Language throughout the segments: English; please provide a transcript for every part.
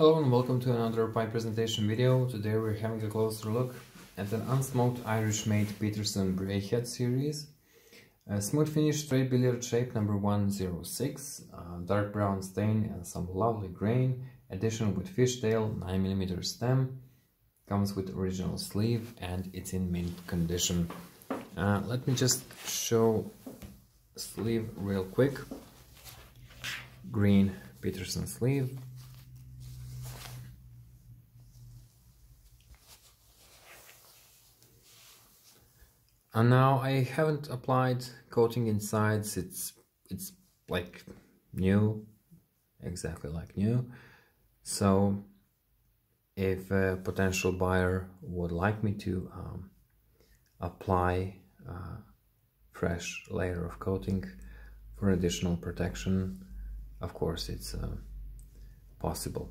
Hello and welcome to another pipe presentation video. Today we're having a closer look at an unsmoked Irish made Peterson Bray Head series. A smooth finish straight billiard shape number 106, dark brown stain and some lovely grain, addition with fishtail 9mm stem, comes with original sleeve and it's in mint condition. Uh, let me just show sleeve real quick. Green Peterson sleeve And now I haven't applied coating insides, it's it's like new, exactly like new. So if a potential buyer would like me to um, apply a fresh layer of coating for additional protection, of course it's uh, possible.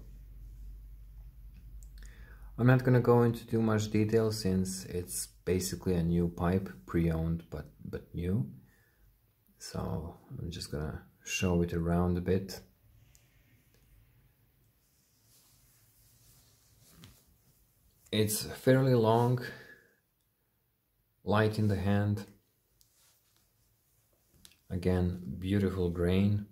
I'm not gonna go into too much detail since it's basically a new pipe, pre-owned but, but new. So I'm just gonna show it around a bit. It's fairly long, light in the hand. Again, beautiful grain.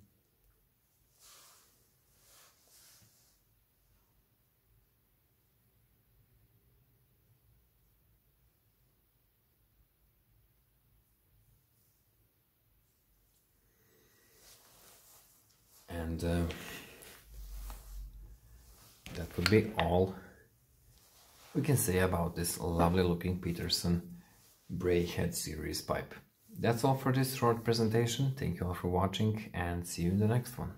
And uh, that would be all we can say about this lovely looking Peterson Bray Head series pipe. That's all for this short presentation. Thank you all for watching and see you in the next one.